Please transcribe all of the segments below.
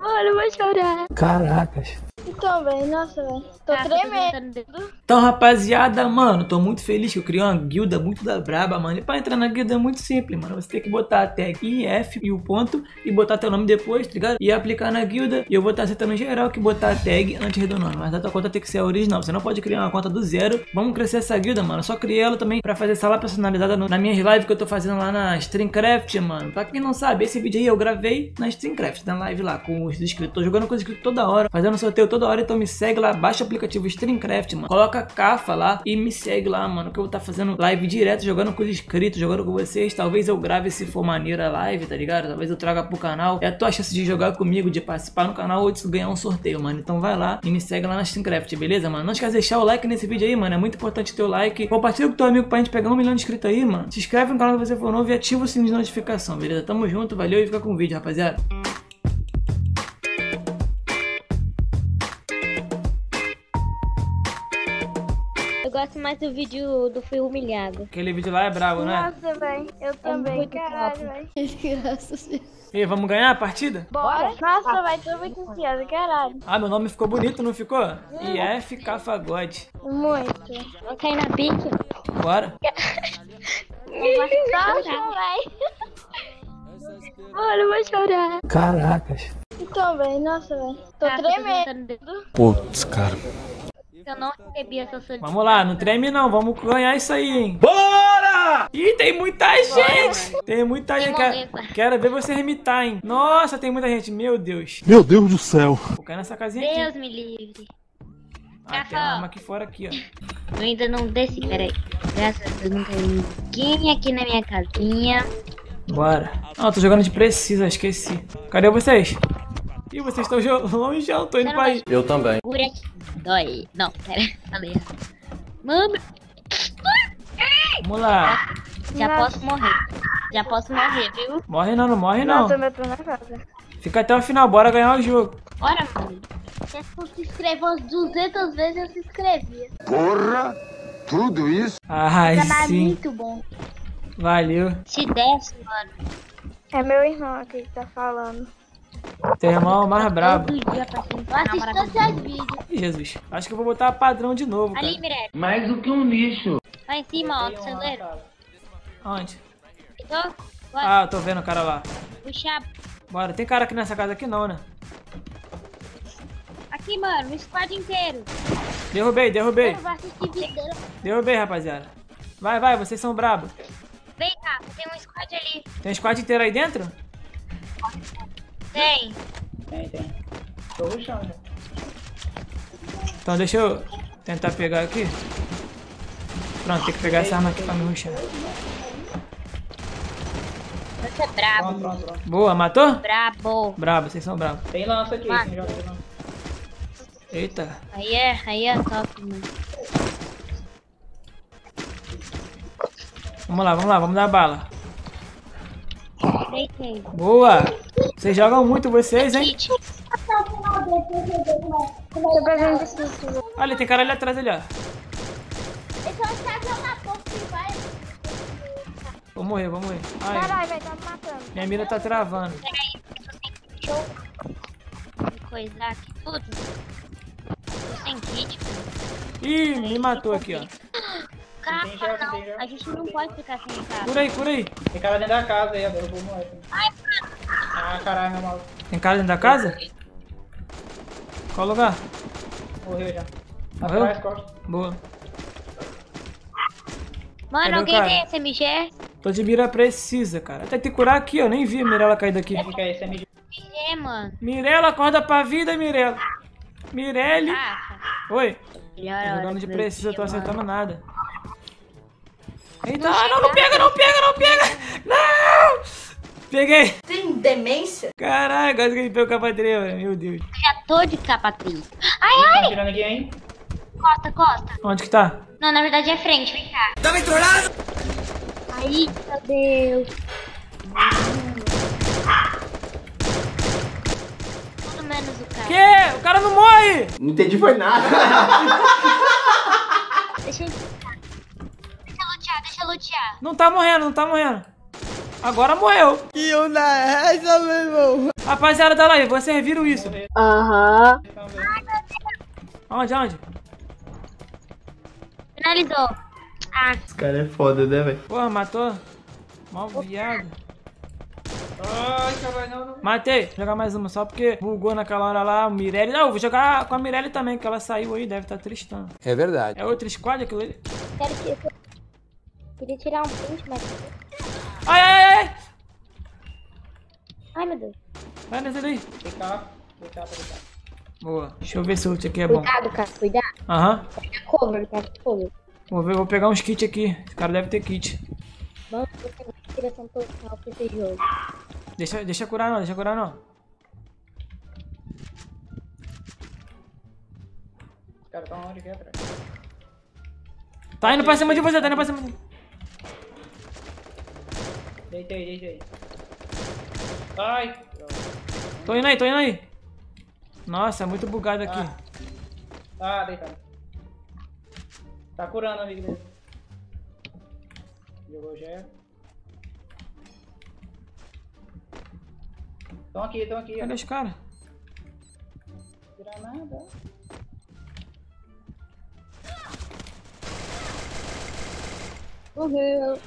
Olha, eu vou chorar. Caracas. Então, velho, nossa, velho. Tô Ah, tô tremendo. tentando- Então, rapaziada, mano, tô muito feliz que eu criei uma guilda muito da braba, mano. E pra entrar na guilda é muito simples, mano. Você tem que botar a tag IF e o ponto e botar teu nome depois, tá ligado? E aplicar na guilda. E eu vou estar aceitando geral que botar a tag antes do nome. Mas a tua conta tem que ser a original. Você não pode criar uma conta do zero. Vamos crescer essa guilda, mano. Eu só criei ela também pra fazer sala personalizada na minha live que eu tô fazendo lá na Streamcraft, mano. Pra quem não sabe, esse vídeo aí eu gravei na Streamcraft, na live lá com os inscritos. Tô jogando com os inscritos toda hora, fazendo sorteio toda hora. Então me segue lá, baixa o aplicativo Streamcraft, mano. Coloca cafa lá e me segue lá, mano. Que eu vou estar fazendo live direto, jogando com os inscritos, jogando com vocês. Talvez eu grave se for maneira a live, tá ligado? Talvez eu traga pro canal. É a tua chance de jogar comigo, de participar no canal ou de ganhar um sorteio, mano. Então vai lá e me segue lá na Streamcraft, beleza, mano? Não esquece de deixar o like nesse vídeo aí, mano. É muito importante o like. Compartilha com teu amigo pra gente pegar um milhão de inscritos aí, mano. Se inscreve no canal se você for novo e ativa o sininho de notificação, beleza? Tamo junto, valeu e fica com o vídeo, rapaziada. Gosto mais do vídeo do Fui Humilhado. Aquele vídeo lá é brabo, né? Nossa, velho. Eu também, muito caralho, top. velho. E aí, vamos ganhar a partida? Bora? Nossa, vai, tô muito ansiosa, caralho. Ah, meu nome ficou bonito, não ficou? IF Cafagode. Muito. Vou cair na pique. Bora. Nossa, velho. Olha, eu vou chorar. Caracas. Então, velho, nossa, velho. Tô Ah, tremendo. Putz, cara. Eu não recebi essa solicitação. Vamos lá, não treme não, vamos ganhar isso aí, hein? Bora! Ih, tem muita gente! Tem muita gente. Quero, quero ver você remitar, hein? Nossa, tem muita gente, meu Deus. Meu Deus do céu. Vou cair nessa casinha aqui. Deus me livre. Ah, tem uma arma aqui fora aqui, ó. Eu ainda não desci, peraí. Graças a Deus não tem ninguém aqui na minha casinha. Bora. Não, eu tô jogando de precisa, esqueci. Cadê vocês? Ih, vocês estão longe, eu tô indo pra aí. Eu também. Cura aqui. Dói. Não, pera. Falei errado. Mano, Vamos lá. já Nossa. posso morrer. Já posso morrer, viu? Morre não, não morre não. Nossa, eu tô na casa. Fica até o final, bora ganhar o jogo. Bora, mano. Se eu se inscrever umas 200 vezes, eu se inscrevia. Porra! Tudo isso? Ai, Canal é sim. muito bom. Valeu. Se desce, mano. É meu irmão aqui que tá falando. Teu irmão é o mais brabo. Todo dia pra seus vídeos. Ih, Jesus. Acho que eu vou botar padrão de novo, cara. Ali, Mirelle. Mais do que um lixo. Lá em cima, ó, celeiro. Onde? Então, bora Ah, eu tô vendo o cara lá. puxar. Bora, tem cara aqui nessa casa aqui não, né? Aqui, mano, o squad inteiro. Derrubei, derrubei. Eu vou assistir vídeo. Derrubei, rapaziada. Vai, vai, vocês são brabos. Vem cá, tem um squad ali. Tem um squad inteiro aí dentro? Tem. Então deixa eu tentar pegar aqui. Pronto, tem que pegar essa arma aqui pra me ruxar. Você é brabo. Boa, matou? Brabo. Brabo, vocês são bravos. Tem lança aqui, lança. Eita. Aí é, aí é top, mano. Vamos lá, vamos lá, vamos dar bala. Deitei. Boa! Vocês jogam muito vocês, hein? Olha, tem cara ali atrás ali, ó. Vou morrer, vou morrer. Ai, Caralho, velho, tá me matando. minha mira tá travando. Peraí, eu tô sem coisar aqui tudo. Tô sem kit. Ih, me matou aqui, ó. Capa, Tem. A gente não pode ficar sem capa. Cura aí, cura aí. Tem cara dentro da casa aí, agora eu vou morrer. Ah, caralho, meu mal. Tem cara dentro da casa? Qual lugar? Morreu já. Morreu? Atrás. Boa. Mano, Cadê alguém tem SMG? Tô de mira precisa, cara. Até tem que curar aqui, ó. Nem vi a Mirella cair daqui. Fica aí, SMG, mano. Mirella, acorda pra vida, Mirella. Mirelle. Rafa. Oi. Melhor Tô jogando de precisa, tô dia, mano. acertando nada. Eita, ah, não, não pega, não pega, não pega! Não! Peguei! Demência? Caralho, quase que ele pegou o capatreva, meu Deus. Já tô de capa triste. Ai, Tá tirando aqui, hein? costa, costa. Onde que tá? Não, na verdade é frente, vem cá. Tá me trollando? Ai, meu Deus. Tudo menos o cara. Que? O cara não morre! Não entendi foi nada. Deixa eu lutear. Deixa eu lutear, deixa eu lutear. Não tá morrendo, não tá morrendo. Agora morreu. E eu na essa, meu irmão. Rapaziada da live, vocês viram isso? Aham. Vê. Aonde, aonde? Finalizou. Ah, Esse cara é foda, né, velho? Porra, matou. Mal viado. Ai, caralho, não, não. Matei. Vou jogar mais uma, só porque bugou naquela hora lá o Mirelle. Não, vou jogar com a Mirelle também, que ela saiu aí, deve estar tristão. É verdade. É outro squad aquilo ali? Quero que... Queria tirar um print, mas... Ai, ai, ai, ai! Ai, meu Deus. Vai nessa daí. DK, DK, DK. Boa. Deixa eu ver se o ult aqui é bom. Cuidado, cara. Cuidado. Aham. Pega cover, pega cover. Vou ver, vou pegar uns kits aqui. Esse cara deve ter kit. Vamos ver a direção total pra esse jogo. Deixa, deixa curar não, deixa curar não. Os caras estão onde aqui atrás. Tá indo pra cima de você, tá indo pra cima de... Deitei, deitei. Ai. Tô indo aí, tô indo aí. Nossa, é muito bugado aqui. Ah, deitado. Tá curando, amigo dele. Jogou já. Estão aqui, estão aqui. Cadê ó. os caras? Granada. Morreu.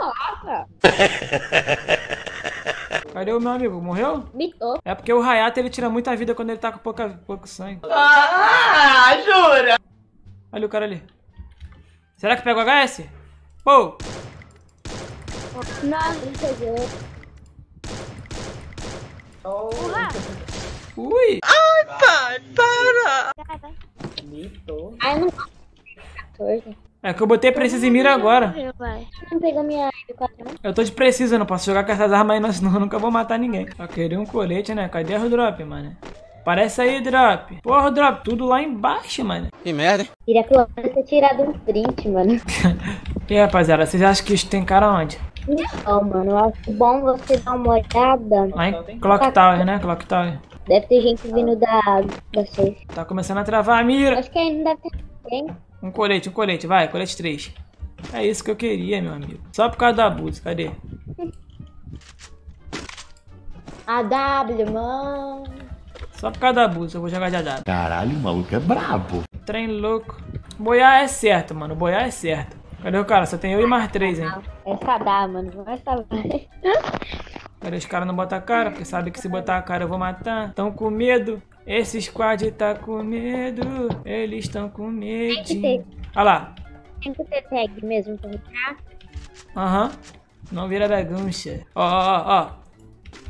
Nossa. Cadê o meu amigo? Morreu? Mitou. É porque o Hayato ele tira muita vida quando ele tá com pouca, pouco sangue. Ah, jura? Olha o cara ali. Será que pega o HS? Pô! Não, não pegou. Oh, Ui! Ai, eu não gosto de 14. É que eu botei precisa em mira agora. Não pegou minha M4, Eu tô de precisa, não posso jogar com essas armas aí, não, senão eu nunca vou matar ninguém. Só queria um colete, né? Cadê o drop, mano? Parece aí, drop. Porra, drop, tudo lá embaixo, mano. Que merda, hein? Queria pelo menos ter tirado um print, mano. E aí, rapaziada, vocês acham que isso tem cara onde? Não, mano, eu acho bom você dar uma olhada. Lá em Clock Tower, né? Clock Tower. Deve ter gente vindo da, da safe. Tá começando a travar a mira. Acho que aí não deve ter ninguém. Um colete, um colete, vai, colete 3. É isso que eu queria, meu amigo. Só por causa do abuso, cadê? A W, mano. Só por causa do abuso, eu vou jogar de AW. Caralho, o maluco é brabo. Trem louco. Boiar é certo, mano. Boiar é certo. Cadê o cara? Só tem eu e mais três, hein? Essa dá, mano. Essa vai. Cadê os caras não botam a cara? Porque sabe que se botar a cara eu vou matar. Tão com medo. Esse squad tá com medo. Eles estão com medinho. Olha lá. Tem que ter tag mesmo pra entrar. Aham. Não vira bagunça. Ó, ó, ó.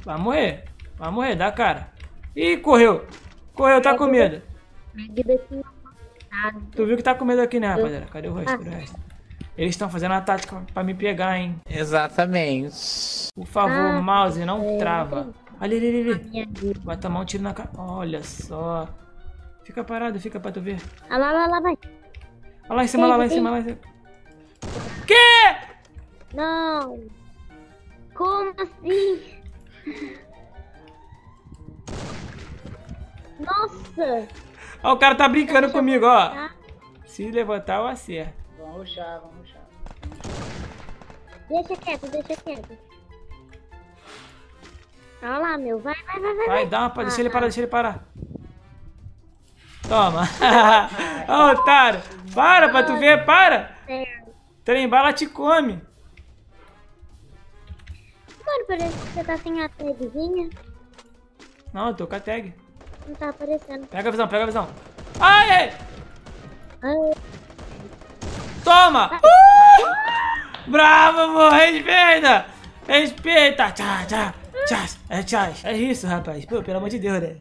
Vai morrer. Vai morrer, dá cara. Ih, correu. Correu, tá com medo. Daqui. Tu viu que tá com medo aqui, né, rapaziada? Cadê o resto? Cadê o resto? Eles estão fazendo uma tática pra me pegar, hein? Exatamente. Por favor, Ah, mouse, não é. trava. Ali, ali, ali, ali. Vai tomar um tiro na cara. Olha só. Fica parado, fica pra tu ver. Ah, lá, lá, lá, vai. Olha lá em cima, lá, lá em cima, lá em cima. Que? Não. Como assim? Nossa. Ó, o cara tá brincando comigo, ó. Se levantar, eu acerto. Vamos ruxar, vamos ruxar. Deixa quieto, deixa quieto. Olha lá, meu. Vai, vai, vai, vai. Vai, dá uma. pa- Deixa ele parar, deixa ele parar. Toma. Ó, otário. Para pra tu ver, para. Certo. Trem bala te come. Mano, parece que você tá sem a tagzinha. Não, eu tô com a tag. Não tá aparecendo. Pega a visão, pega a visão. Ai, ai. Ah, Toma! Uh! Bravo, pô! Respeita! Respeita! Tchau, tchau, tchau. É tchau. É isso, rapaz. Pô, pelo amor de Deus, né?